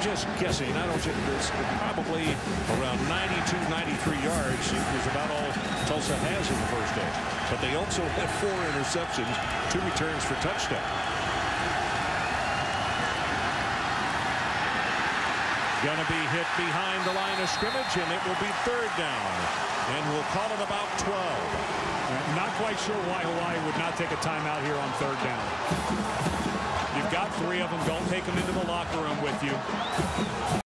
I'm just guessing. I don't think it's probably around 92, 93 yards. Was about all Tulsa has in the first day. But they also had four interceptions, two returns for touchdown. To be hit behind the line of scrimmage, and it will be third down. And we'll call it about 12. Not quite sure why Hawaii would not take a timeout here on third down. Three of them. Don't take them into the locker room with you.